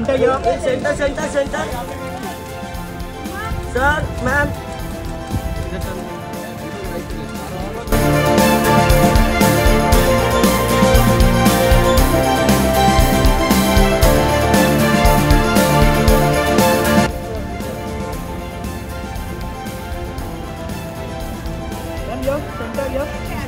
Center here. Center, center, center. Sir, ma'am. Ma'am here. Center here.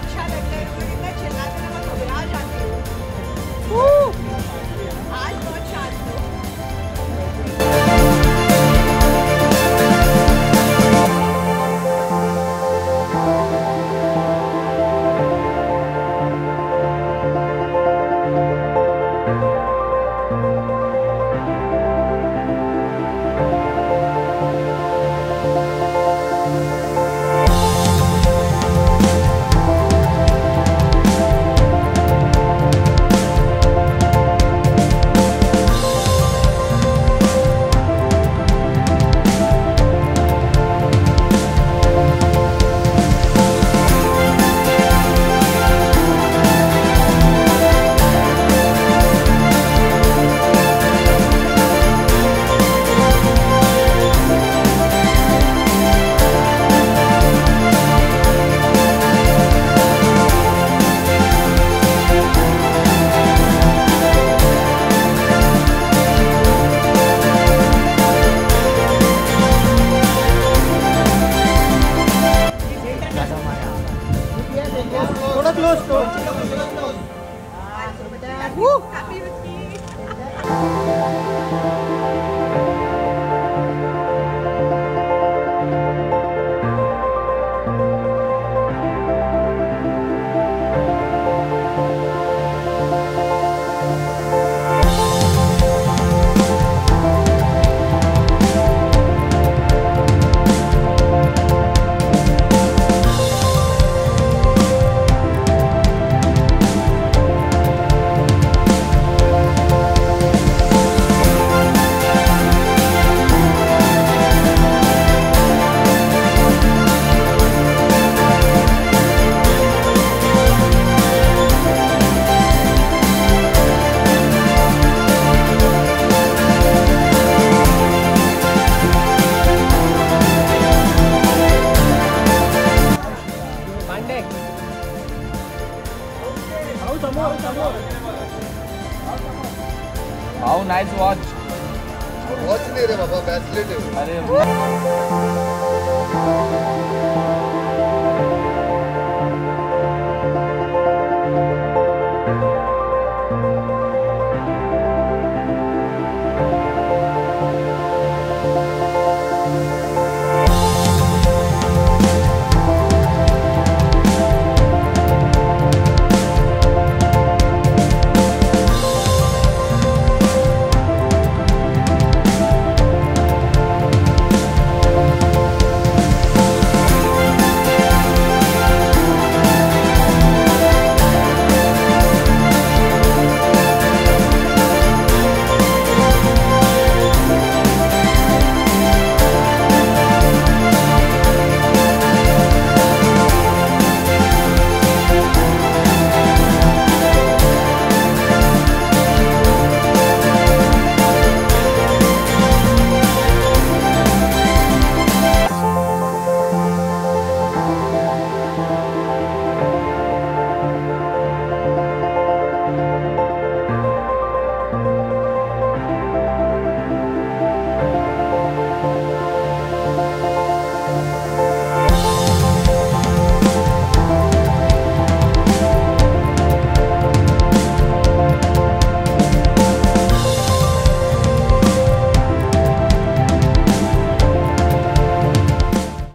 gostoso. How समोर समोर. How nice watch. Watch नाही रे बाबा ब्रॅसलेट आहे अरे